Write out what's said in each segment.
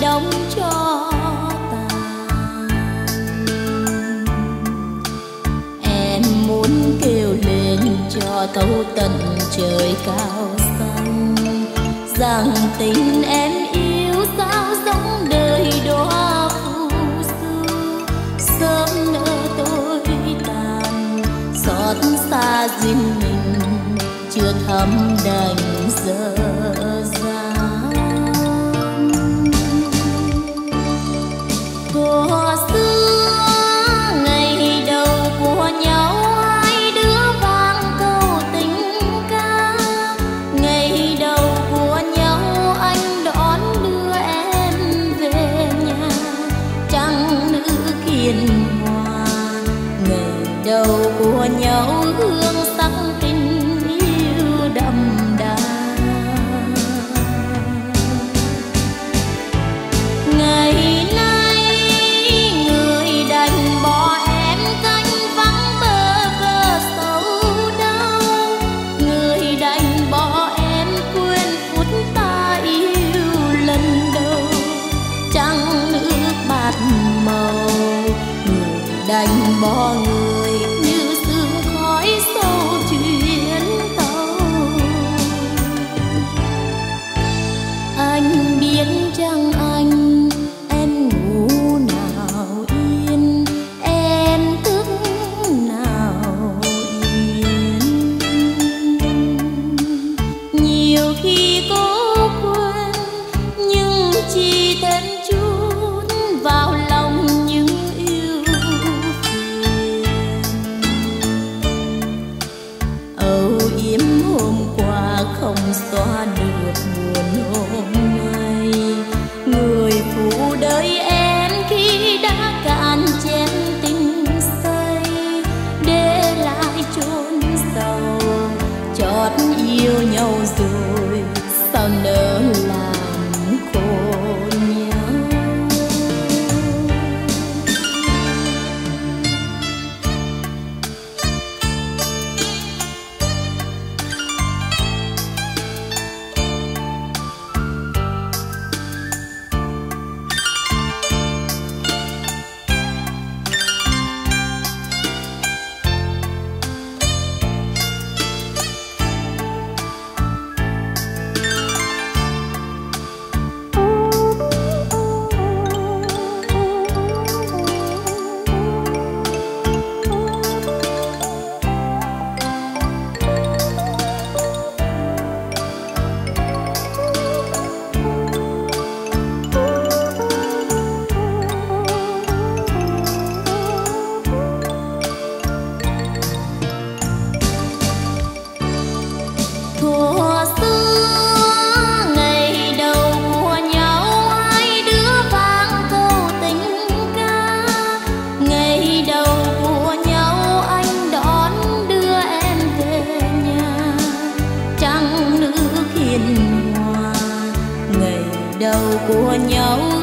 đóng cho tàn em muốn kêu lên cho thấu tận trời cao xanh. Rằng tình em yêu sao sống đời đó phù du sớm nỡ tôi tàn, xót xa riêng mình chưa thấm đành. mọi của nhau.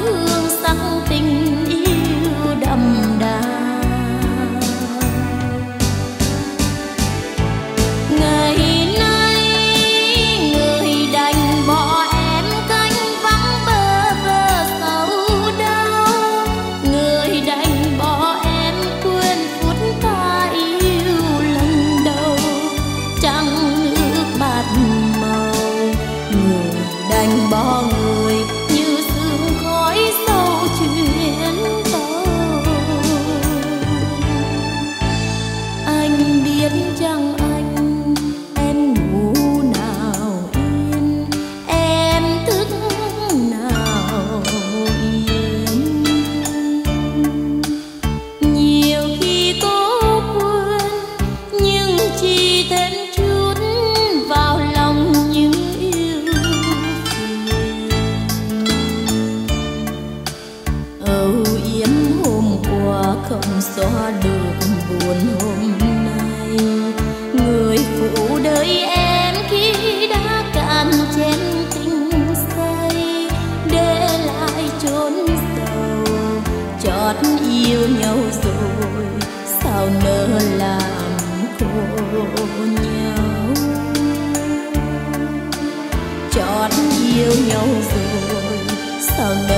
xóa được buồn hôm nay. Người phụ đời em khi đã cạn chén tình say, để lại chốn sầu, chót yêu nhau rồi, sao nỡ làm khổ nhau? Chót yêu nhau rồi, sao nỡ